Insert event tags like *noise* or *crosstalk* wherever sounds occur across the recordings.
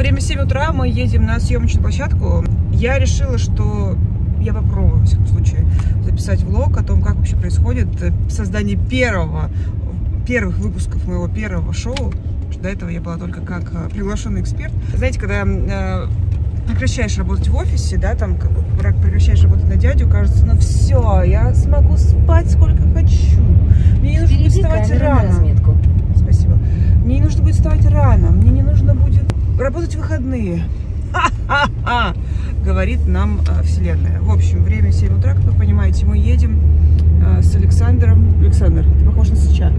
время 7 утра, мы едем на съемочную площадку. Я решила, что я попробую, во всяком случае, записать влог о том, как вообще происходит создание первого, первых выпусков моего первого шоу. До этого я была только как э, приглашенный эксперт. Знаете, когда э, прекращаешь работать в офисе, да, там прекращаешь работать на дядю, кажется, ну все, я смогу спать сколько хочу. Мне не нужно будет вставать рано. Спасибо. Мне не нужно будет вставать рано, мне не нужно будет работать в выходные. Ха-ха-ха! Говорит нам э, Вселенная. В общем, время 7 утра, как вы понимаете, мы едем э, с Александром. Александр, ты похож на *laughs* Сыча.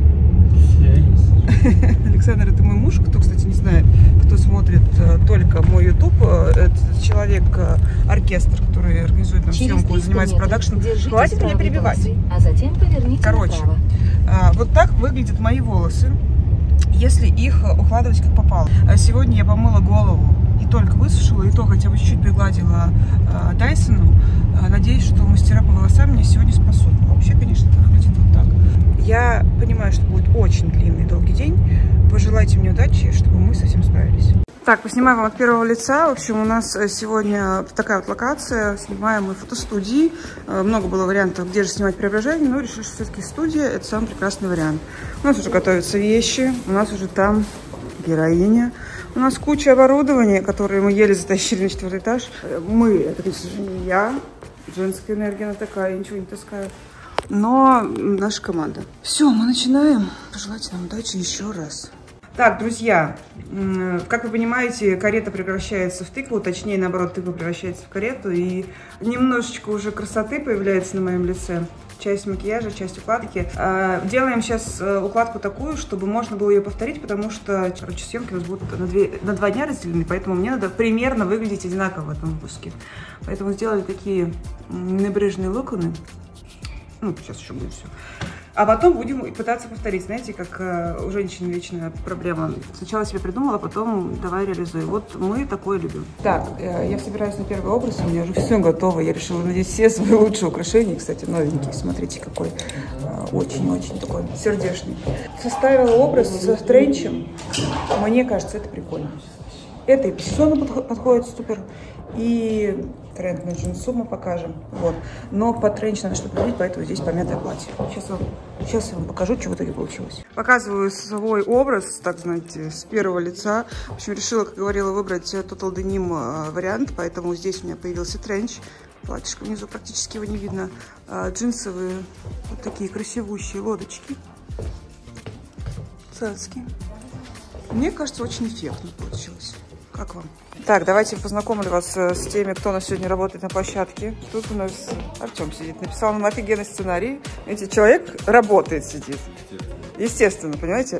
Александр, это мой муж, кто, кстати, не знает, кто смотрит э, только мой YouTube. Э, это человек-оркестр, э, который организует нам съемку, занимается продакшеном. Хватит меня перебивать. А затем поверните Короче, направо. а, вот так выглядят мои волосы, если их укладывать как попало. А Сегодня я помыла голову и только высушила, и то хотя бы чуть-чуть пригладила а, Дайсоном. А, Надеюсь, что мастера по волосам мне сегодня спасут. Но Вообще, конечно, это выглядит вот так. Я понимаю, что будет очень длинный долгий день. Пожелайте мне удачи, чтобы мы совсем справились. Так, поснимаю вам от первого лица. В общем, у нас э, сегодня такая вот локация. Снимаем мы фотостудии. Э, Много было вариантов, где же снимать преображение, но решили, что все-таки студия – это самый прекрасный вариант. У нас уже готовятся вещи, у нас уже там героиня. У нас куча оборудования, которое мы еле затащили на четвертый этаж. Э, Мы, это, конечно же, не я. Женская энергия, она такая, я ничего не таскаю. Но наша команда. Все, мы начинаем. Пожелайте нам удачи еще раз. Так, друзья, как вы понимаете, карета превращается в тыкву, точнее, наоборот, тыква превращается в карету, и немножечко уже красоты появляется на моем лице. Часть макияжа, часть укладки. А, Делаем сейчас э, укладку такую, чтобы можно было ее повторить, потому что, короче, съемки у нас будут на, две- на два дня разделены, поэтому мне надо примерно выглядеть одинаково в этом выпуске. Поэтому сделали такие небрежные локоны. Ну, сейчас еще будет все. А потом будем пытаться повторить. Знаете, как э, у женщин вечная проблема. Сначала себе придумала, потом давай реализуй. Вот мы такое любим. Так, э, я собираюсь на первый образ, у меня уже все готово. Я решила надеть все свои лучшие украшения. Кстати, новенький, смотрите, какой. э, Очень-очень такой сердечный. Составила образ с тренчем. Мне кажется, это прикольно. Это и по сезону подх- подходит супер. И тренд на джинсу мы покажем. Вот. Но под тренч надо что-то подбить, поэтому здесь помятое платье. Сейчас, вам, сейчас я вам покажу, что в итоге получилось. Показываю свой образ, так знаете, с первого лица. В общем, решила, как говорила, выбрать Total Denim э, вариант, поэтому здесь у меня появился тренч. Платьишко внизу практически его не видно. А, Джинсовые вот такие красивущие лодочки. Цацки. Мне кажется, очень эффектно получилось. Как вам? Так, давайте познакомлю вас э, с теми, кто у нас сегодня работает на площадке. Тут у нас Артем сидит. Написал нам офигенный сценарий. Видите, человек работает, сидит. Естественно, понимаете?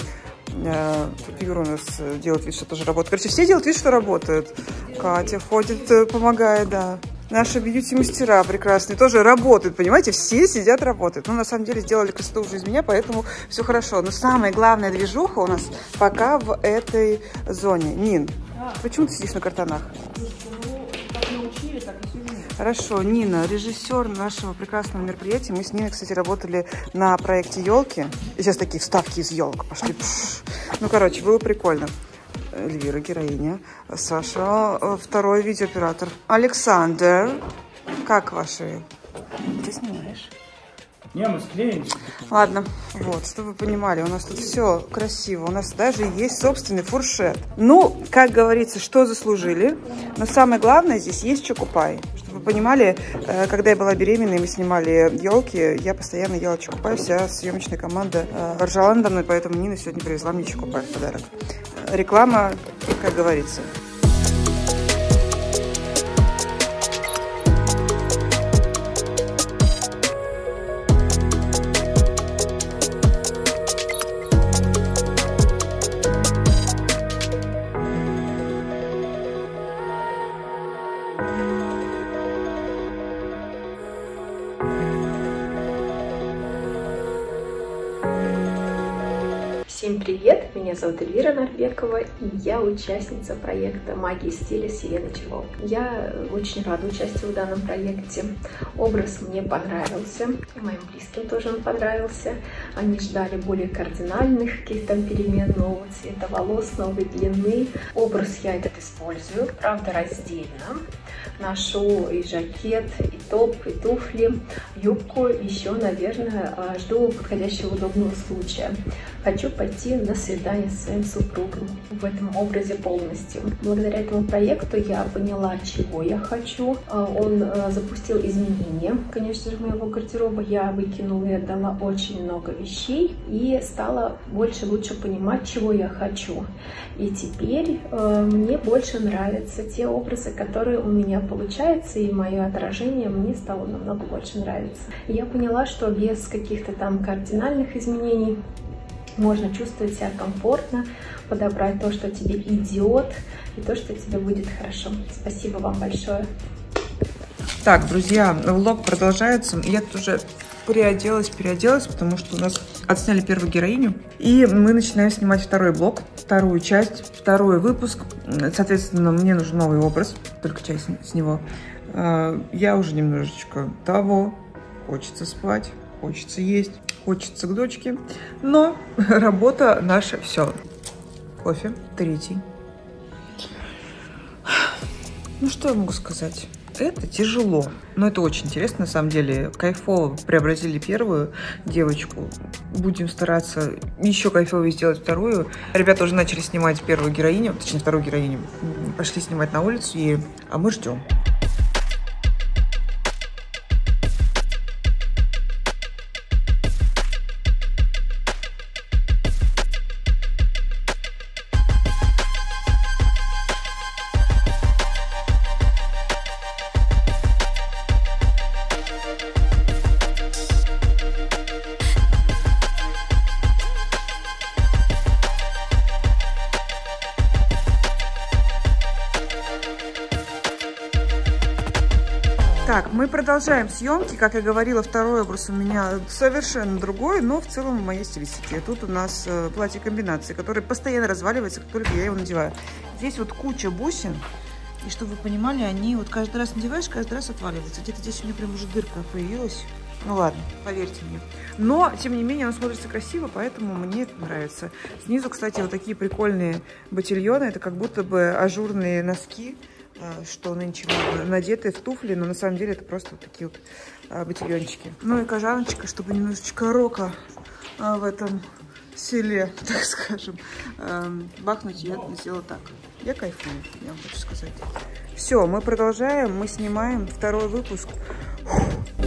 Э, Тут Юра у нас э, делает вид, что тоже работает. Короче, все делают вид, что работают. Катя ходит, э, помогает, да. Наши бьюти-мастера прекрасные тоже работают, понимаете? Все сидят, работают. Ну, на самом деле, сделали красоту уже из меня, поэтому все хорошо. Но самая главная движуха у нас пока в этой зоне. Нин, почему ты сидишь на картонах? Хорошо, Нина, режиссер нашего прекрасного мероприятия. Мы с Ниной, кстати, работали на проекте елки. Сейчас такие вставки из елок пошли. Ну, короче, было прикольно. Эльвира, героиня. Саша, э, второй видеооператор. Александр, как ваши? Ты снимаешь? Не, мы склеимся. Ладно, вот, чтобы вы понимали, у нас тут все красиво. У нас даже есть собственный фуршет. Ну, как говорится, что заслужили. Но самое главное, здесь есть чокупай. Чтобы вы понимали, э, когда я была беременной, мы снимали елки, я постоянно ела чокупай. Вся съемочная команда э, ржала надо мной, поэтому Нина сегодня привезла мне чокупай в подарок. Э, Реклама, как говорится. Всем привет! Меня зовут Эльвира Нарбекова, и я участница проекта «Магия стиля» Сирена Чевол. Я очень рада участию в данном проекте. Образ мне понравился, и моим близким тоже он понравился. Они ждали более кардинальных каких-то перемен, нового цвета волос, новой длины. Образ я этот использую, правда, раздельно. Ношу и жакет, и топ, и туфли, юбку. Еще, наверное, жду подходящего удобного случая. Хочу пойти на свидание с своим супругом в этом образе полностью. Благодаря этому проекту я поняла, чего я хочу. А, он а, запустил изменения, конечно же, моего гардероба. Я выкинула и отдала очень много вещей и стала больше лучше понимать, чего я хочу. И теперь мне больше нравятся те образы, которые у меня получаются, и мое отражение мне стало намного больше нравиться. Я поняла, что без каких-то там кардинальных изменений можно чувствовать себя комфортно, подобрать то, что тебе идет, и то, что тебе будет хорошо. Спасибо вам большое. Так, друзья, влог продолжается. Я тут уже переоделась, переоделась, потому что у нас отсняли первую героиню. И мы начинаем снимать второй блок, вторую часть, второй выпуск. Соответственно, мне нужен новый образ, только часть с него. А, я уже немножечко того, хочется спать, хочется есть, хочется к дочке. Но *laughs* работа наша все. Кофе, третий. Ну, что я могу сказать? Это тяжело, но это очень интересно, на самом деле. Кайфово преобразили первую девочку. Будем стараться еще кайфовее сделать вторую. Ребята уже начали снимать первую героиню, точнее, вторую героиню. Пошли снимать на улицу, и... а мы ждем. Так, мы продолжаем съемки. Как я говорила, второй образ у меня совершенно другой, но в целом в моей стилистике. Тут у нас э, платье комбинации, которое постоянно разваливается, как только я его надеваю. Здесь вот куча бусин. И чтобы вы понимали, они вот каждый раз надеваешь, каждый раз отваливаются. Где-то здесь у меня прям уже дырка появилась. Ну ладно, поверьте мне. Но, тем не менее, оно смотрится красиво, поэтому мне это нравится. Снизу, кстати, вот такие прикольные ботильоны. Это как будто бы ажурные носки. А, что нынче надеты в туфли, но на самом деле это просто вот такие вот а, ботильончики. Ну и кожаночка, чтобы немножечко рока а, в этом селе, *laughs* так скажем, бахнуть, я сделала так. Я кайфую, я вам хочу сказать. Все, мы продолжаем, мы снимаем второй выпуск. Фух.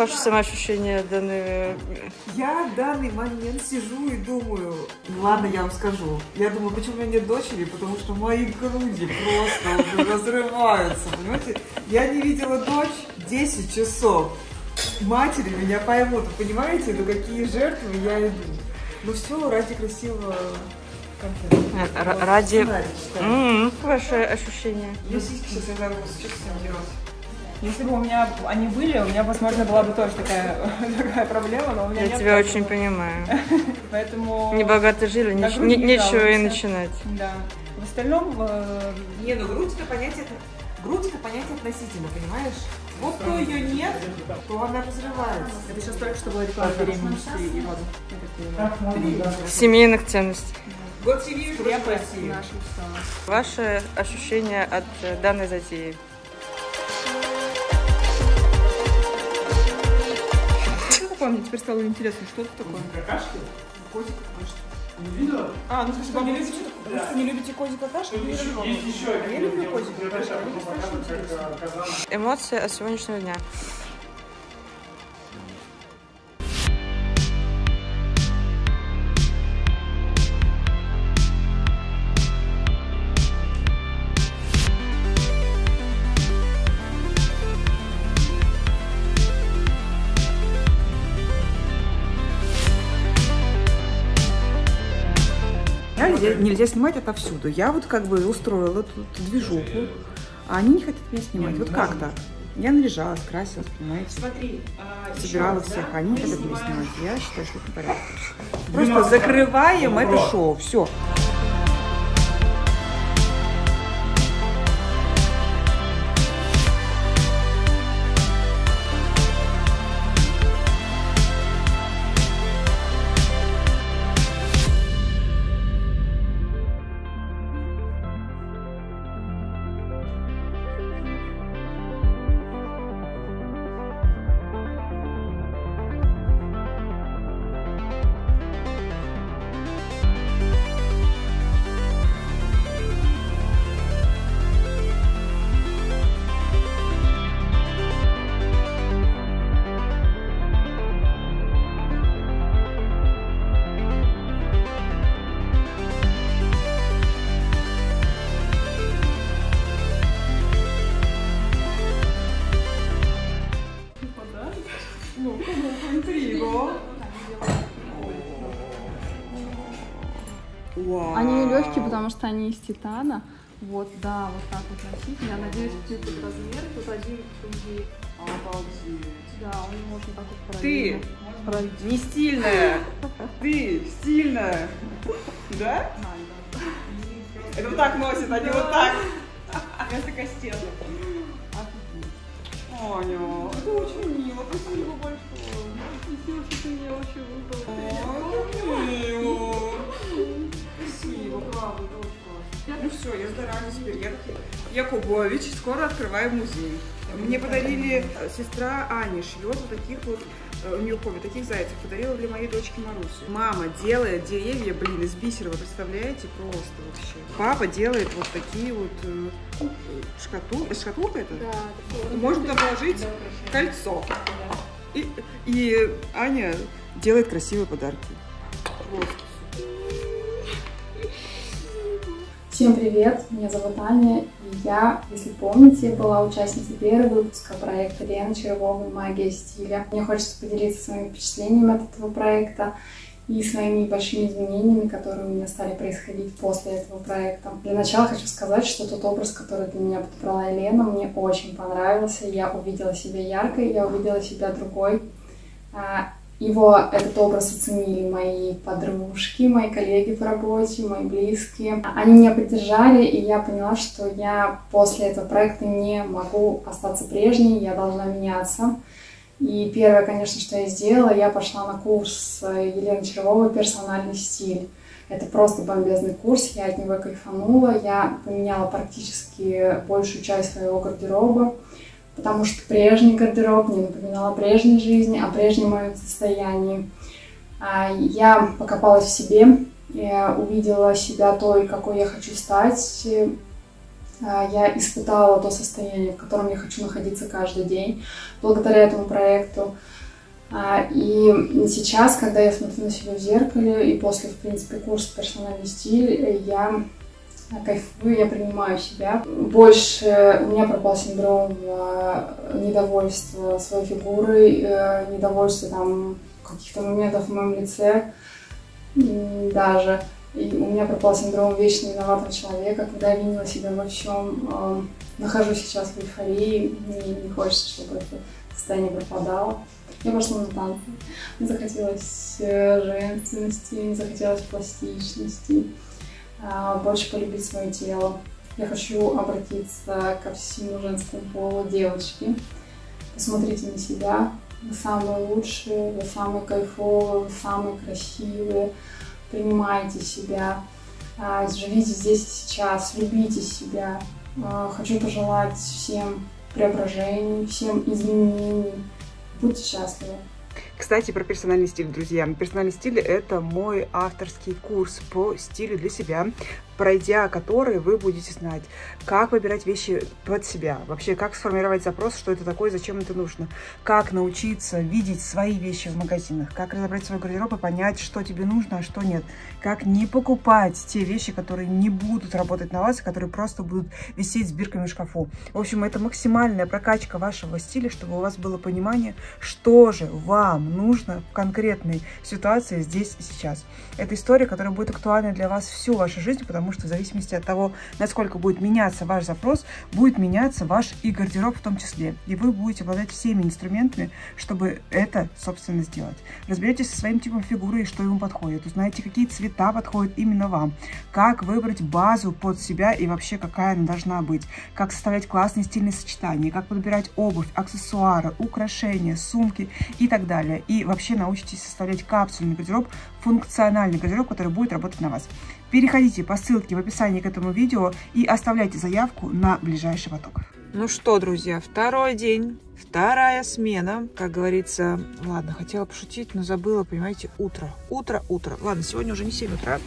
Ваше самоощущение данный... Я в данный момент сижу и думаю, ну ладно, я вам скажу. Я думаю, почему у меня нет дочери, потому что мои груди просто уже *laughs* разрываются, понимаете? Я не видела дочь 10 часов. Матери меня поймут, понимаете, на какие жертвы я иду. Ну все ради красивого контента. Ради... Mm -hmm. Ваше ощущение? Я сиськи сейчас разорву, что с этим делать? Если бы у меня они были, у меня, возможно, была бы тоже такая, *laughs* такая проблема, но у меня Я нет. тебя поэтому... очень понимаю. *laughs* Поэтому... Не богато жили, не, не, нечего и начинать. Да. В остальном... Э... Не, ну грудь это понятие, грудь это понятие относительно, понимаешь? Вот кто ее нет, то она разрывается. Это сейчас только что была реклама беременности и роду. Семейных ценностей. Год семьи, я России. Ваше ощущение от э, данной затеи? Такое? Мне теперь стало интересно, что это такое? Какашки? Котик. Не видела? А, ну что, не любите, да. вы не любите козик какашки? Есть, есть еще а я люблю козик какашки. Эмоции от сегодняшнего дня. Нельзя, нельзя снимать отовсюду. Я вот как бы устроила тут движуху, а они не хотят меня снимать. Вот как так? Я наряжалась, красилась, понимаете? Смотри, а, Собирала всех, а они не хотят меня снимать. Я считаю, что это непорядок. Просто закрываем это шоу. Все. Потому что они из титана. Вот, да, вот так вот носить. Я надеюсь, что этот размер. Тут один, другие. Обалдеть. Да, он можно так вот Ты параллельно. Параллельно. не стильная. Ты стильная. Да? Это вот так носит, они вот так. Вместо костела. Аня, это очень мило, спасибо большое. Спасибо, что ты меня вообще выбрала. Классно. Ну все, я здоровья теперь. Я, Якубович, скоро открываю музей. Мне подарили, э, сестра Аня шьет вот таких вот, э, у нее хобби, таких зайцев, подарила для моей дочки Маруси. Мама делает деревья, блин, из бисера, вы представляете? Просто вообще. Папа делает вот такие вот э, шкатул, э, шкатулка это? Да, Можно туда положить кольцо. И, и Аня делает красивые подарки. Просто. Всем привет, меня зовут Аня, и я, если помните, была участницей первого выпуска проекта Лены Червовой «Магия стиля». Мне хочется поделиться своими впечатлениями от этого проекта и своими большими изменениями, которые у меня стали происходить после этого проекта. Для начала хочу сказать, что тот образ, который для меня подобрала Елена, мне очень понравился. Я увидела себя яркой, я увидела себя другой. Его, этот образ оценили мои подружки, мои коллеги по работе, мои близкие. Они меня поддержали, и я поняла, что я после этого проекта не могу остаться прежней, я должна меняться. И первое, конечно, что я сделала, я пошла на курс Елены Червовой «Персональный стиль». Это просто бомбезный курс, я от него кайфанула, я поменяла практически большую часть своего гардероба, потому что прежний гардероб мне напоминал о прежней жизни, о прежнем моем состоянии. А, Я покопалась в себе, я увидела себя той, какой я хочу стать. А, Я испытала то состояние, в котором я хочу находиться каждый день, благодаря этому проекту. А, И сейчас, когда я смотрю на себя в зеркале, и после, в принципе, курса «Персональный стиль», я кайфую, я принимаю себя. Больше у меня пропал синдром э, недовольства своей фигурой, э, недовольства там каких-то моментов в моем лице даже. И у меня пропал синдром вечно виноватого человека, когда я винила себя во всем. Э, Нахожусь сейчас в эйфории, мне не хочется, чтобы это состояние пропадало. Я пошла на танцы. Мне захотелось э, женственности, мне захотелось пластичности а, больше полюбить свое тело. Я хочу обратиться ко всему женскому полу девочки. Посмотрите на себя. Вы самые лучшие, вы самые кайфовые, вы самые красивые. Принимайте себя. А, Живите здесь и сейчас, любите себя. А, Хочу пожелать всем преображений, всем изменений. Будьте счастливы. Кстати, про персональный стиль, друзья. Персональный стиль – это мой авторский курс по стилю для себя. Пройдя которые вы будете знать, как выбирать вещи под себя, вообще как сформировать запрос, что это такое, зачем это нужно, как научиться видеть свои вещи в магазинах, как разобрать свой гардероб и понять, что тебе нужно, а что нет, как не покупать те вещи, которые не будут работать на вас, а которые просто будут висеть с бирками в шкафу. В общем, это максимальная прокачка вашего стиля, чтобы у вас было понимание, что же вам нужно в конкретной ситуации здесь и сейчас. Это история, которая будет актуальна для вас всю вашу жизнь, потому что в зависимости от того, насколько будет меняться ваш запрос, будет меняться ваш и гардероб в том числе. И вы будете обладать всеми инструментами, чтобы это, собственно, сделать. Разберетесь со своим типом фигуры и что ему подходит. Узнаете, какие цвета подходят именно вам. Как выбрать базу под себя и вообще какая она должна быть. Как составлять классные стильные сочетания. Как подбирать обувь, аксессуары, украшения, сумки и так далее. И вообще научитесь составлять капсульный гардероб, функциональный гардероб, который будет работать на вас. Переходите по ссылке в описании к этому видео и оставляйте заявку на ближайший поток. Ну что, друзья, второй день, вторая смена. Как говорится, ладно, хотела пошутить, но забыла, понимаете, утро. Утро, утро. Ладно, сегодня уже не 7 утра,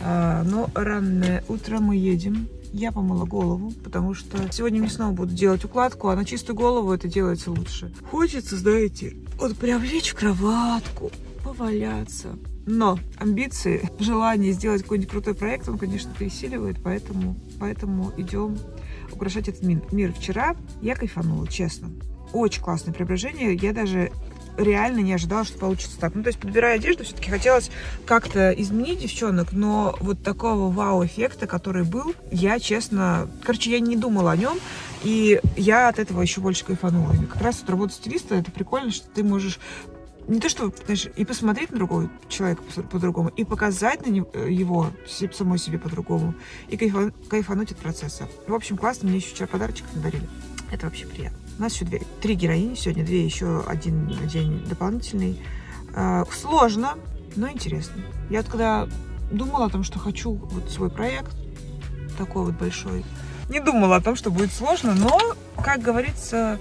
а, но раннее утро мы едем. Я помыла голову, потому что сегодня мне снова буду делать укладку, а на чистую голову это делается лучше. Хочется, знаете, вот прям лечь в кроватку, поваляться, но амбиции, желание сделать какой-нибудь крутой проект, он, конечно, пересиливает, поэтому, поэтому идем украшать этот мир. Вчера я кайфанула, честно. Очень классное преображение. Я даже реально не ожидала, что получится так. Ну, то есть, подбирая одежду, все-таки хотелось как-то изменить девчонок, но вот такого вау-эффекта, который был, я, честно... Короче, я не думала о нем, и я от этого еще больше кайфанула. И как раз вот работа стилиста, это прикольно, что ты можешь не то, что знаешь, и посмотреть на другого человека по-другому, и показать на него, э, самой себе по-другому, и кайфа, кайфануть от процесса. В общем, классно, мне еще вчера подарочек подарили. Это вообще приятно. У нас еще две, три героини, сегодня две, еще один день дополнительный. Э, сложно, но интересно. Я вот когда думала о том, что хочу вот свой проект, такой вот большой, не думала о том, что будет сложно, но, как говорится,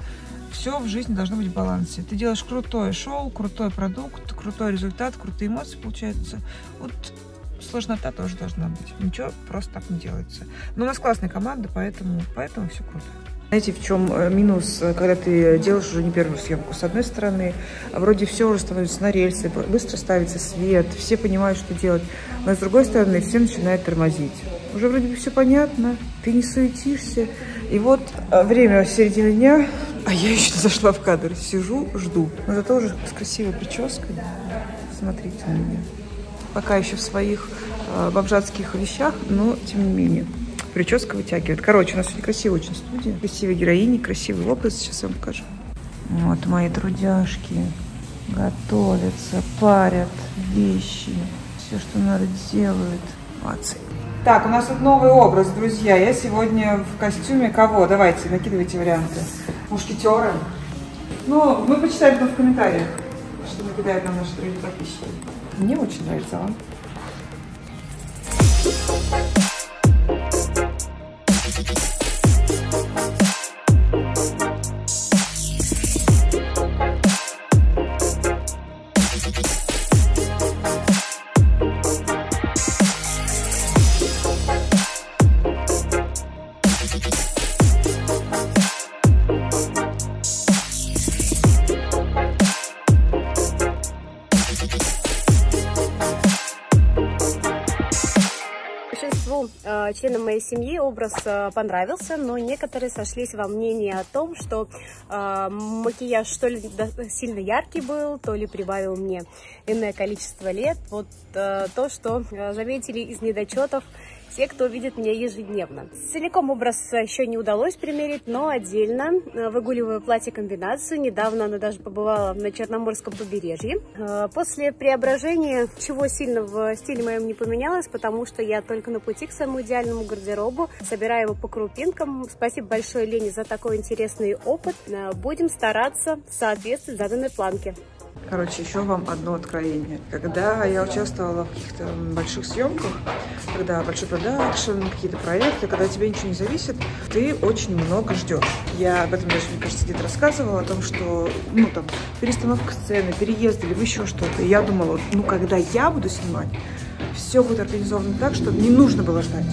все в жизни должно быть в балансе. Ты делаешь крутое шоу, крутой продукт, крутой результат, крутые эмоции получаются. Вот сложнота тоже должна быть. Ничего просто так не делается. Но у нас классная команда, поэтому, поэтому все круто. Знаете, в чем э, минус, э, когда ты делаешь уже не первую съемку? С одной стороны, вроде все уже становится на рельсы, быстро ставится свет, все понимают, что делать. Но с другой стороны, все начинают тормозить. Уже вроде бы все понятно, ты не суетишься. И вот э, время середины дня, а я еще не зашла в кадр. Сижу, жду. Но зато уже с красивой прической. Смотрите на меня. Пока еще в своих э, бомжатских вещах, но тем не менее прическа вытягивает. Короче, у нас сегодня красивая очень студия. Красивые героини, красивый образ. Сейчас я вам покажу. Вот мои трудяшки готовятся, парят вещи. Все, что надо, делают. Молодцы. Так, у нас тут новый образ, друзья. Я сегодня в костюме кого? Давайте, накидывайте варианты. Мушкетеры. Ну, мы почитаем это в комментариях, что накидают нам наши дорогие подписчики. Мне очень нравится, а? Э, семьи образ э, понравился, но некоторые сошлись во мнении о том, что э, макияж то ли сильно яркий был, то ли прибавил мне иное количество лет. Вот то, что заметили из недочетов те, кто видит меня ежедневно. Целиком образ еще не удалось примерить, но отдельно э, выгуливаю платье-комбинацию. Недавно она даже побывала на Черноморском побережье. Э, после преображения чего сильно в стиле моем не поменялось, потому что я только на пути к своему идеальному гардеробу. Собираю его по крупинкам. Спасибо большое Лене за такой интересный опыт. Э, будем стараться соответствовать заданной планке. Короче, еще вам одно откровение. Когда я участвовала в каких-то больших съемках, когда большой продакшн, какие-то проекты, когда тебе ничего не зависит, ты очень много ждешь. Я об этом даже, мне кажется, где-то рассказывала, о том, что, ну, там, перестановка сцены, переезд или еще что-то. Я думала, ну, когда я буду снимать, все будет организовано так, чтобы не нужно было ждать.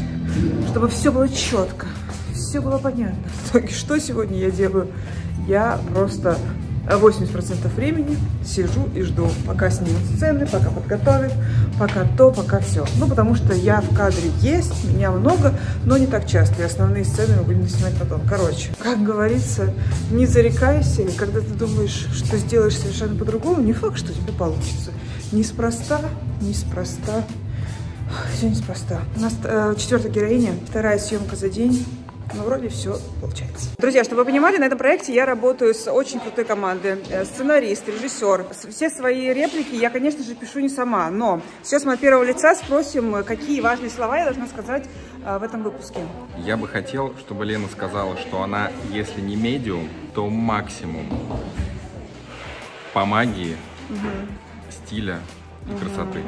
чтобы все было четко, все было понятно. *laughs* В итоге, что сегодня я делаю? Я просто 80% времени сижу и жду, пока снимут сцены, пока подготовят, пока то, пока все. Ну, потому что я в кадре есть, меня много, но не так часто. И основные сцены мы будем снимать потом. Короче, как говорится, не зарекайся, и когда ты думаешь, что сделаешь совершенно по-другому, не факт, что тебе получится. Неспроста, неспроста. Все неспроста. У нас э, четвертая героиня, вторая съемка за день. Но вроде все получается. Друзья, чтобы вы понимали, на этом проекте я работаю с очень крутой командой. Э, Сценарист, режиссер. Все свои реплики я, конечно же, пишу не сама. Но сейчас мы от первого лица спросим, какие важные слова я должна сказать э, в этом выпуске. Я бы хотел, чтобы Лена сказала, что она, если не медиум, то максимум по магии, стиля и красоты.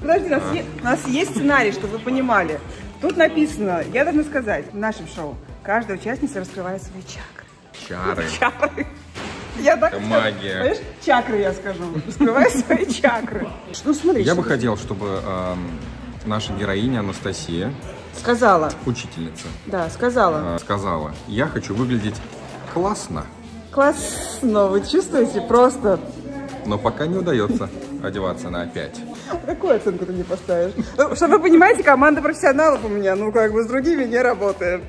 Подожди, у нас, е- у нас есть сценарий, чтобы вы понимали. Тут написано, я должна сказать, в нашем шоу каждая участница раскрывает свои чакры. Чары. Чакры. Я так Это магия. Понимаешь, чакры я скажу. Раскрывай свои чакры. Ну смотри, Я бы хотел, чтобы эм, наша героиня Анастасия, сказала. учительница, Да, сказала. э, сказала, я хочу выглядеть классно, Классно, вы чувствуете? Просто но пока не удается одеваться на опять. Какую оценку ты не поставишь? Ну, чтобы вы понимаете, команда профессионалов у меня, ну как бы с другими не работает.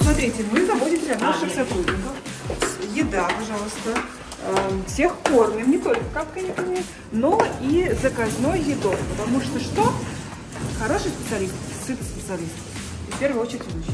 Смотрите, мы заботимся о наших сотрудниках. Еда, пожалуйста. Эм, Всех кормим, не только капканиками, но и заказной едой. Потому что что? Хороший специалист, сытый специалист. И в первую очередь ведущий.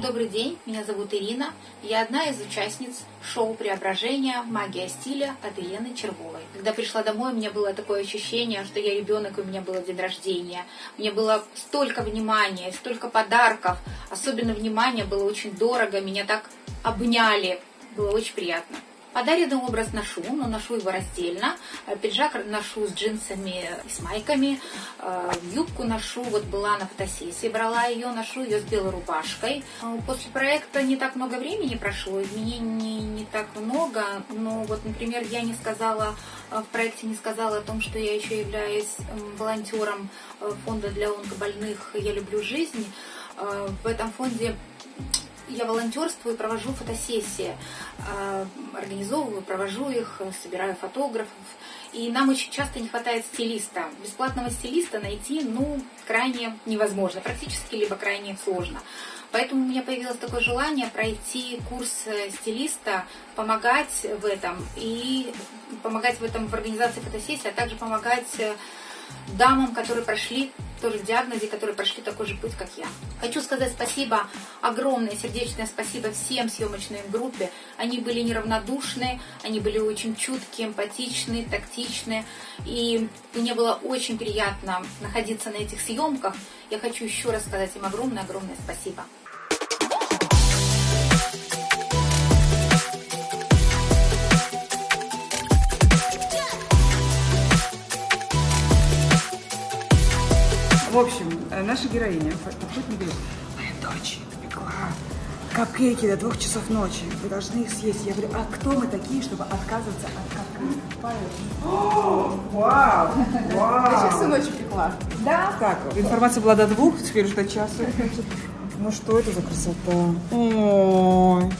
Добрый день, меня зовут Ирина. Я одна из участниц шоу «Преображение. Магия стиля» от Елены Червовой. Когда пришла домой, у меня было такое ощущение, что я ребенок, и у меня был день рождения. Мне было столько внимания, столько подарков. Особенно внимание было очень дорого, меня так обняли. Было очень приятно. Подаренный образ ношу, но ношу его раздельно. Э, Пиджак ношу с джинсами и с майками. Э, Юбку ношу, вот была на фотосессии, брала ее, ношу ее с белой рубашкой. Э, После проекта не так много времени прошло, изменений не так много. Но вот, например, я не сказала, в проекте не сказала о том, что я еще являюсь волонтером фонда для онкобольных «Я люблю жизнь». В этом фонде я волонтерствую, провожу фотосессии, э, организовываю, провожу их, собираю фотографов. И нам очень часто не хватает стилиста. Бесплатного стилиста найти, ну, крайне невозможно, практически либо крайне сложно. Поэтому у меня появилось такое желание пройти курс э, стилиста, помогать в этом и помогать в этом в организации фотосессии, а также помогать э, дамам, которые прошли тоже в диагнозе, которые прошли такой же путь, как я. Хочу сказать спасибо, огромное сердечное спасибо всем съемочной группе. Они были неравнодушны, они были очень чуткие, эмпатичны, тактичны. И мне было очень приятно находиться на этих съемках. Я хочу еще раз сказать им огромное-огромное спасибо. В общем, э, наша героиня подходит мне говорит, моя дочь напекла капкейки до двух часов ночи. Вы должны их съесть. Я говорю, а кто мы такие, чтобы отказываться от капкейков? Вау! Вау! Всю ночь пекла. Да. Так, информация была до двух, теперь уже до часа. Ну что это за красота? Ой.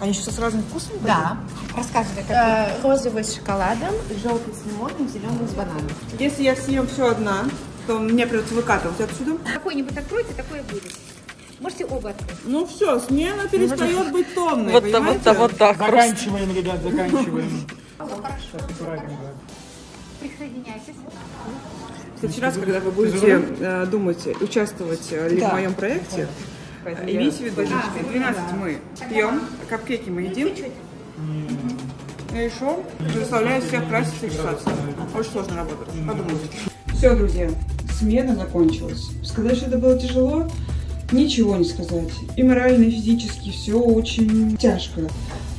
Они сейчас с разным вкусом? Да. Рассказывай, как Э, Розовый с шоколадом, желтый с лимоном, зеленый с бананом. Если я съем все одна, то мне придется выкатывать отсюда. какой-нибудь откройте, такое будет. Можете оба открыть. Ну все, смена перестает быть томной, Вот, так, понимаете? вот, вот так. Заканчиваем, ребят, заканчиваем. *laughs* Присоединяйтесь. В следующий раз, когда вы будете э, думать, участвовать э, ли в моем проекте, э, имейте в виду, что в 12 мы пьем, капкейки мы едим. Ну и что? Заставляю всех краситься и чесаться. Очень сложно работать. Подумайте. Все, друзья, смена закончилась. Сказать, что это было тяжело, ничего не сказать. И морально, и физически все очень тяжко.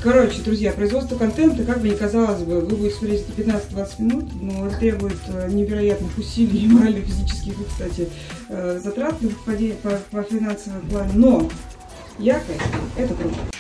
Короче, друзья, производство контента, как бы ни казалось бы, вы будете смотреть это 15-20 минут, но требует э, невероятных усилий, *laughs* морально физических и, кстати, э, затратных по, по, по финансовому плану. Но яркость – это круто.